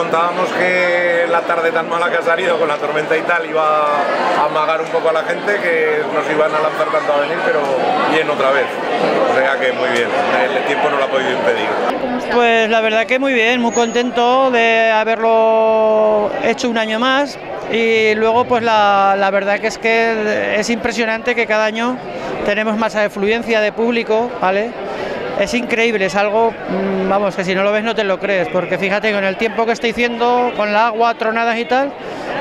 contábamos que la tarde tan mala que ha salido con la tormenta y tal iba a amagar un poco a la gente, que nos iban a lanzar tanto a venir, pero bien otra vez. O sea que muy bien, el tiempo no lo ha podido impedir. Pues la verdad que muy bien, muy contento de haberlo hecho un año más y luego pues la, la verdad que es que es impresionante que cada año tenemos más afluencia de público, ¿vale? Es increíble, es algo, mm, vamos, que si no lo ves no te lo crees, porque fíjate con el tiempo que estoy haciendo, con la agua, tronadas y tal,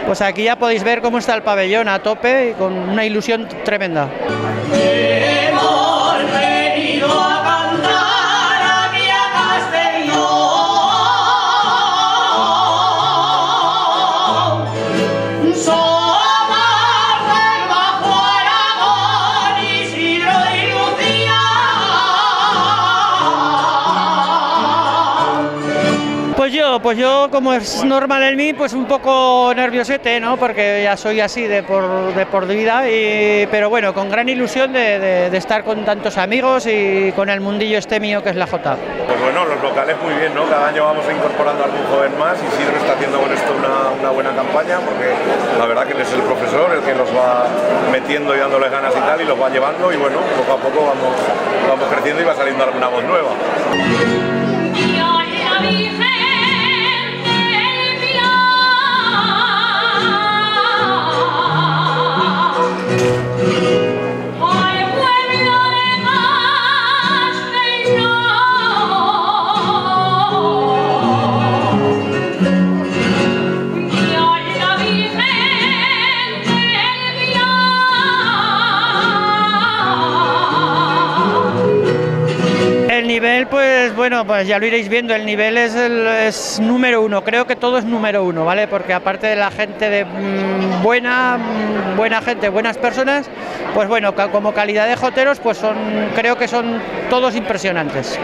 pues aquí ya podéis ver cómo está el pabellón a tope y con una ilusión tremenda. Pues yo, como es normal en mí, pues un poco nerviosete, ¿no? Porque ya soy así de por, de por vida, y, pero bueno, con gran ilusión de, estar con tantos amigos y con el mundillo este mío que es la J. Pues bueno, los locales muy bien, ¿no? Cada año vamos incorporando a algún joven más y Isidro está haciendo con esto una, una buena campaña porque la verdad que él es el profesor el que los va metiendo y dándoles ganas y tal y los va llevando y bueno, poco a poco vamos, vamos creciendo y va saliendo alguna voz nueva. Nivel, pues bueno, pues ya lo iréis viendo, el nivel es, el, es número uno, creo que todo es número uno, ¿vale? Porque aparte de la gente de mmm, buena, mmm, buena gente, buenas personas, pues bueno, como calidad de joteros, pues son, creo que son todos impresionantes.